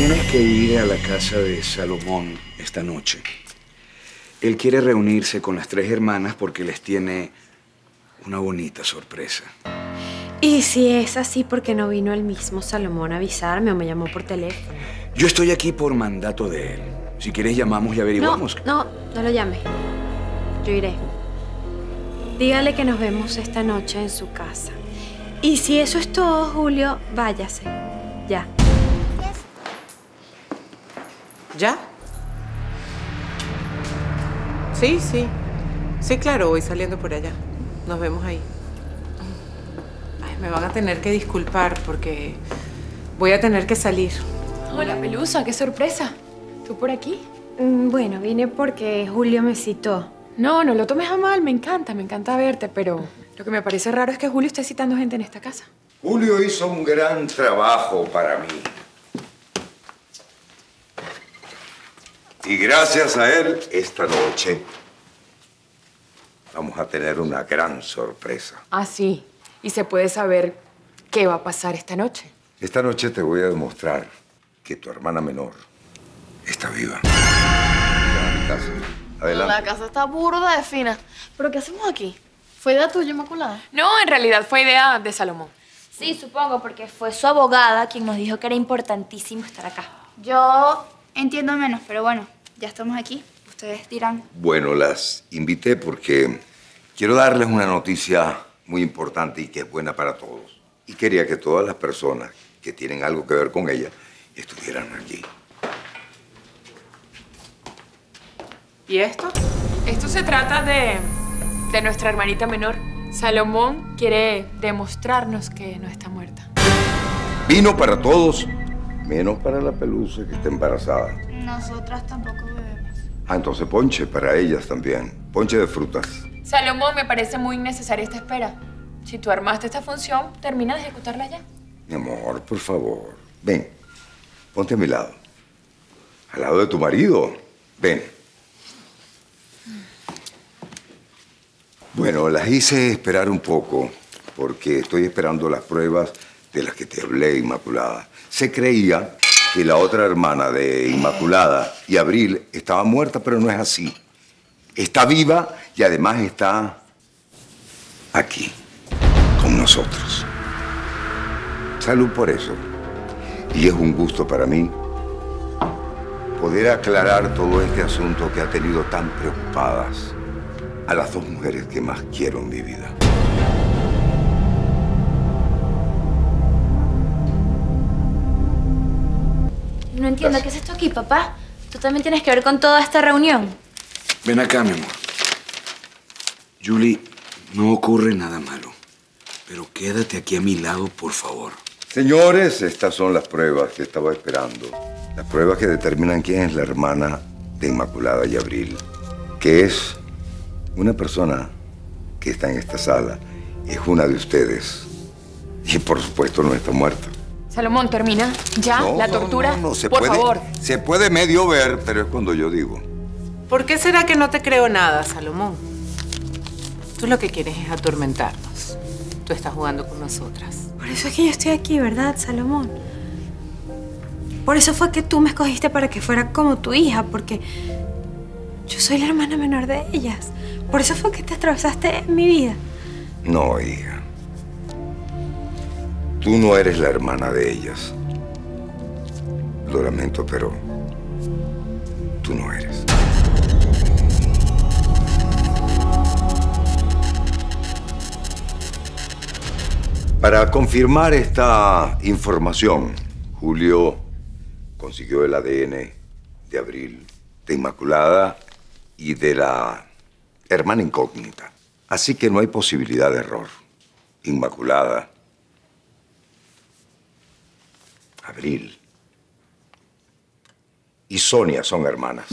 Tienes que ir a la casa de Salomón esta noche. Él quiere reunirse con las tres hermanas porque les tiene una bonita sorpresa. Y si es así, ¿por qué no vino el mismo Salomón a avisarme o me llamó por teléfono? Yo estoy aquí por mandato de él. Si quieres llamamos y averiguamos. No, no, no lo llame. Yo iré. Dígale que nos vemos esta noche en su casa. Y si eso es todo, Julio, váyase. Ya. ¿Ya? Sí, sí. Sí, claro, voy saliendo por allá. Nos vemos ahí. Ay, me van a tener que disculpar porque voy a tener que salir. Hola, Pelusa, qué sorpresa. ¿Tú por aquí? Mm, Bueno, vine porque Julio me citó. No, no lo tomes a mal, me encanta, me encanta verte, pero lo que me parece raro es que Julio esté citando gente en esta casa. Julio hizo un gran trabajo para mí. Y gracias a él, esta noche vamos a tener una gran sorpresa. Ah, sí. Y se puede saber qué va a pasar esta noche. Esta noche te voy a demostrar que tu hermana menor está viva. Ven a mi casa. La Adelante. casa está burda de fina. ¿Pero qué hacemos aquí? ¿Fue idea tuya, Inmaculada? No, en realidad fue idea de Salomón. Sí, supongo, porque fue su abogada quien nos dijo que era importantísimo estar acá. Yo entiendo menos, pero bueno, ya estamos aquí. Ustedes dirán. Bueno, las invité porque quiero darles una noticia muy importante y que es buena para todos. Y quería que todas las personas que tienen algo que ver con ella estuvieran aquí. ¿Y esto? Esto se trata de, de nuestra hermanita menor. Salomón quiere demostrarnos que no está muerta. Vino para todos, menos para la pelusa que está embarazada. Nosotras tampoco bebemos. Ah, entonces ponche para ellas también. Ponche de frutas. Salomón, me parece muy innecesaria esta espera. Si tú armaste esta función, termina de ejecutarla ya. Mi amor, por favor. Ven, ponte a mi lado. Al lado de tu marido. Ven. Bueno, las hice esperar un poco porque estoy esperando las pruebas de las que te hablé, Inmaculada. Se creía que la otra hermana de Inmaculada y Abril estaba muerta, pero no es así. Está viva y además está aquí, con nosotros. Salud por eso. Y es un gusto para mí poder aclarar todo este asunto que ha tenido tan preocupadas a las dos mujeres que más quiero en mi vida. No entiendo, ¿qué es esto aquí, papá? Tú también tienes que ver con toda esta reunión. Ven acá, mi amor. Julie, no ocurre nada malo. Pero quédate aquí a mi lado, por favor. Señores, estas son las pruebas que estaba esperando. Las pruebas que determinan quién es la hermana de Inmaculada y Abril. Que es una persona que está en esta sala. Es una de ustedes. Y por supuesto no está muerta. Salomón, termina ya No, la no, tortura. no, no, se Por puede, favor. Se puede medio ver, pero es cuando yo digo. ¿Por qué será que no te creo nada, Salomón? Tú lo que quieres es atormentarnos. Tú estás jugando con nosotras. Por eso es que yo estoy aquí, ¿verdad, Salomón? Por eso fue que tú me escogiste para que fuera como tu hija, porque yo soy la hermana menor de ellas. Por eso fue que te atravesaste en mi vida. No, hija. Tú no eres la hermana de ellas. Lo lamento, pero tú no eres. Para confirmar esta información, Julio consiguió el ADN de Abril, de Inmaculada y de la hermana incógnita. Así que no hay posibilidad de error. Inmaculada, Abril y Sonia son hermanas.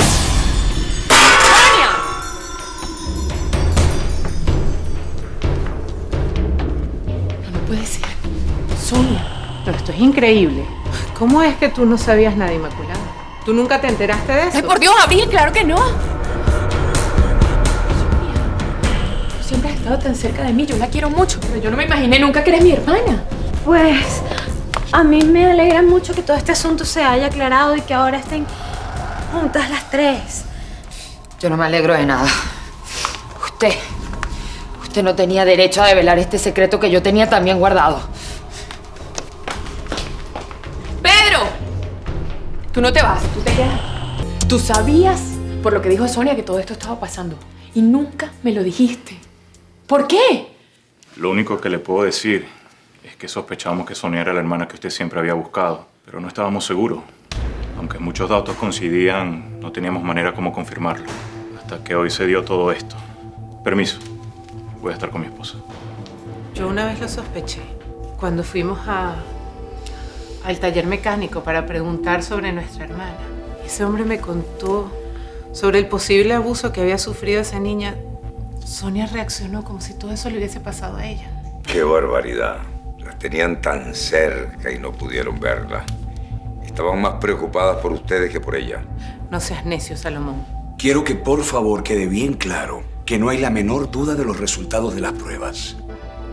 No puede ser. Sonia, pero esto es increíble. ¿Cómo es que tú no sabías nada, Inmaculada? ¿Tú nunca te enteraste de eso? ¡Ay, por Dios, Abril! ¡Claro que no! Sonia, tú siempre has estado tan cerca de mí. Yo la quiero mucho, pero yo no me imaginé nunca que eres mi hermana. Pues a mí me alegra mucho que todo este asunto se haya aclarado y que ahora estén juntas las tres. Yo no me alegro de nada. Usted, usted no tenía derecho a develar este secreto que yo tenía también guardado. ¡Pedro! Tú no te vas, tú te quedas. Tú sabías, por lo que dijo Sonia, que todo esto estaba pasando. Y nunca me lo dijiste. ¿Por qué? Lo único que le puedo decir que sospechábamos que Sonia era la hermana que usted siempre había buscado, pero no estábamos seguros. Aunque muchos datos coincidían, no teníamos manera como confirmarlo. Hasta que hoy se dio todo esto. Permiso. Voy a estar con mi esposa. Yo una vez lo sospeché. Cuando fuimos a, al taller mecánico para preguntar sobre nuestra hermana. Ese hombre me contó sobre el posible abuso que había sufrido esa niña. Sonia reaccionó como si todo eso le hubiese pasado a ella. Qué barbaridad. Las tenían tan cerca y no pudieron verla. Estaban más preocupadas por ustedes que por ella. No seas necio, Salomón. Quiero que por favor quede bien claro que no hay la menor duda de los resultados de las pruebas.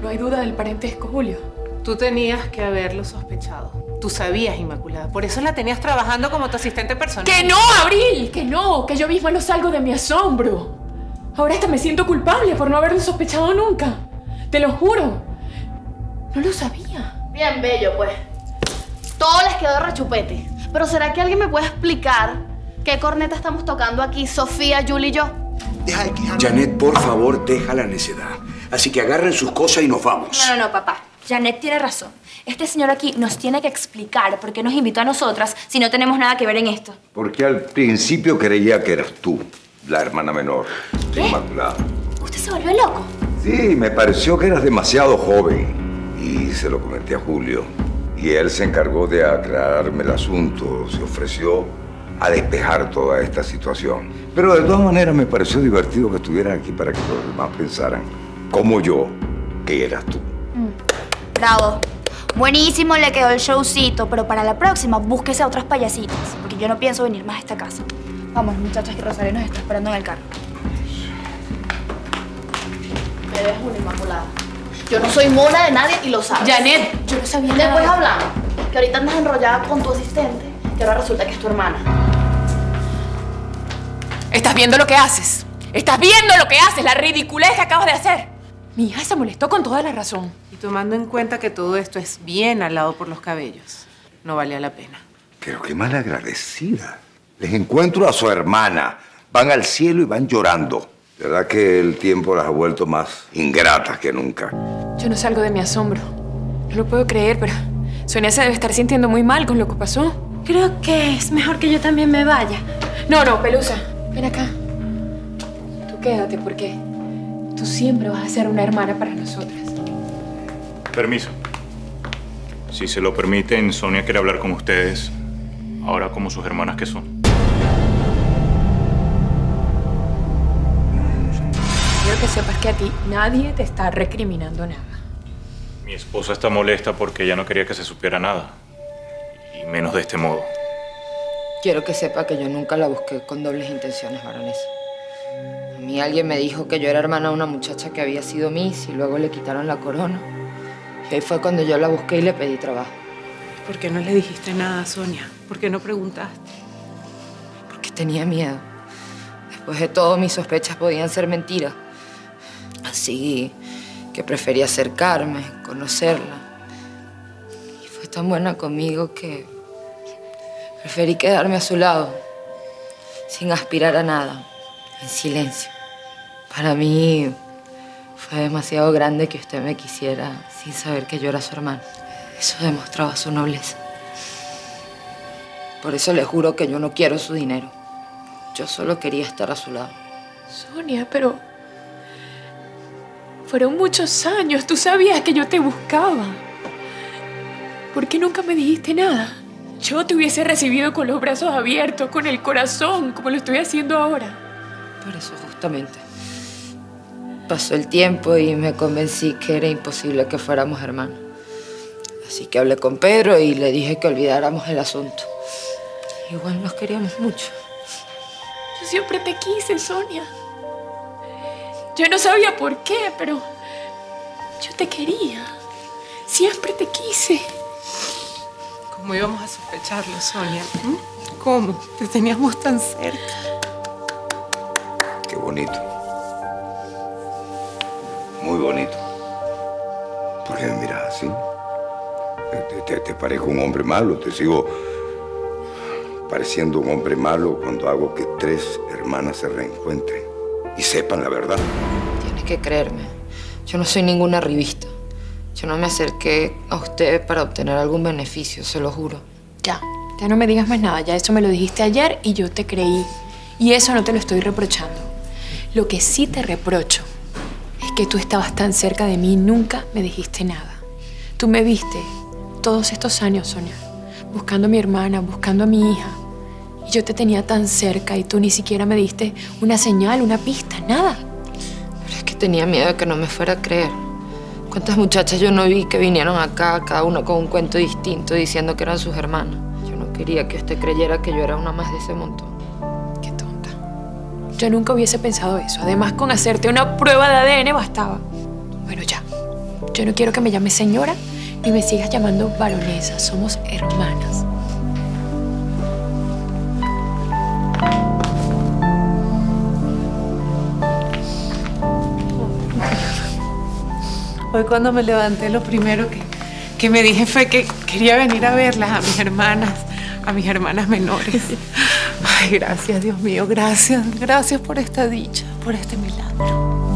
No hay duda del parentesco, Julio. Tú tenías que haberlo sospechado. Tú sabías, Inmaculada. Por eso la tenías trabajando como tu asistente personal. ¡Que no, Abril! ¡Que no! Que yo misma no salgo de mi asombro. Ahora hasta me siento culpable por no haberlo sospechado nunca. Te lo juro. No lo sabía. Bien bello, pues. Todo les quedó rechupete. Pero ¿será que alguien me puede explicar qué corneta estamos tocando aquí, Sofía, Julie y yo? Janet, por favor, deja la necedad. Así que agarren sus cosas y nos vamos. No, no, no, papá. Janet tiene razón. Este señor aquí nos tiene que explicar por qué nos invitó a nosotras si no tenemos nada que ver en esto. Porque al principio creía que eras tú, la hermana menor de Inmaculada. ¿Usted se volvió loco? Sí, me pareció que eras demasiado joven. Y se lo comenté a Julio. Y él se encargó de aclararme el asunto. Se ofreció a despejar toda esta situación. Pero de todas maneras me pareció divertido que estuvieran aquí para que los demás pensaran, como yo, que eras tú. Bravo. Buenísimo le quedó el showcito, pero para la próxima búsquese a otras payasitas, porque yo no pienso venir más a esta casa. Vamos, muchachas, que Rosario nos está esperando en el carro. Me debes una inmaculada. Yo no soy mona de nadie y lo sabes. Janet, yo no sabía nada. Después hablamos. Que ahorita andas enrollada con tu asistente, que ahora resulta que es tu hermana. Estás viendo lo que haces. Estás viendo lo que haces, la ridiculez que acabas de hacer. Mi hija se molestó con toda la razón. Y tomando en cuenta que todo esto es bien alado por los cabellos, no valía la pena. Pero qué mal agradecida. Les encuentro a su hermana. Van al cielo y van llorando. De verdad que el tiempo las ha vuelto más ingratas que nunca. Yo no salgo de mi asombro. No lo puedo creer, pero Sonia se debe estar sintiendo muy mal con lo que pasó. Creo que es mejor que yo también me vaya. No, no, Pelusa, ven acá. Tú quédate porque tú siempre vas a ser una hermana para nosotras. Permiso. Si se lo permiten, Sonia quiere hablar con ustedes, ahora como sus hermanas que son. Que sepas que a ti nadie te está recriminando nada. Mi esposa está molesta porque ella no quería que se supiera nada. Y menos de este modo. Quiero que sepa que yo nunca la busqué con dobles intenciones, baronesa. A mí alguien me dijo que yo era hermana de una muchacha que había sido Miss y luego le quitaron la corona. Y ahí fue cuando yo la busqué y le pedí trabajo. ¿Por qué no le dijiste nada a Sonia? ¿Por qué no preguntaste? Porque tenía miedo. Después de todo, mis sospechas podían ser mentiras. Así que preferí acercarme, conocerla. Y fue tan buena conmigo que preferí quedarme a su lado, sin aspirar a nada, en silencio. Para mí fue demasiado grande que usted me quisiera sin saber que yo era su hermano. Eso demostraba su nobleza. Por eso le juro que yo no quiero su dinero. Yo solo quería estar a su lado. Sonia, pero... Fueron muchos años. Tú sabías que yo te buscaba. ¿Por qué nunca me dijiste nada? Yo te hubiese recibido con los brazos abiertos, con el corazón, como lo estoy haciendo ahora. Por eso justamente. Pasó el tiempo y me convencí que era imposible que fuéramos hermanos. Así que hablé con Pedro y le dije que olvidáramos el asunto. Igual nos queríamos mucho. Yo siempre te quise, Sonia. Yo no sabía por qué, pero yo te quería. Siempre te quise. ¿Cómo íbamos a sospecharlo, Sonia? ¿Mm? ¿Cómo? Te teníamos tan cerca. Qué bonito. Muy bonito. ¿Por qué me miras así? Te, te- te parezco un hombre malo, te sigo pareciendo un hombre malo cuando hago que tres hermanas se reencuentren y sepan la verdad. Tienes que creerme. Yo no soy ninguna revista. Yo no me acerqué a usted para obtener algún beneficio, se lo juro. Ya, ya no me digas más nada. Ya eso me lo dijiste ayer y yo te creí. Y eso no te lo estoy reprochando. Lo que sí te reprocho es que tú estabas tan cerca de mí y nunca me dijiste nada. Tú me viste todos estos años, Sonia, buscando a mi hermana, buscando a mi hija. Y yo te tenía tan cerca y tú ni siquiera me diste una señal, una pista, nada. Pero es que tenía miedo de que no me fuera a creer. ¿Cuántas muchachas yo no vi que vinieron acá, cada una con un cuento distinto, diciendo que eran sus hermanas? Yo no quería que usted creyera que yo era una más de ese montón. Qué tonta. Yo nunca hubiese pensado eso. Además, con hacerte una prueba de ADN bastaba. Bueno, ya. Yo no quiero que me llames señora ni me sigas llamando baronesa. Somos hermanas. Hoy cuando me levanté, lo primero que, que me dije fue que quería venir a verlas, a mis hermanas, a mis hermanas menores. Ay, gracias, Dios mío, gracias, gracias por esta dicha, por este milagro.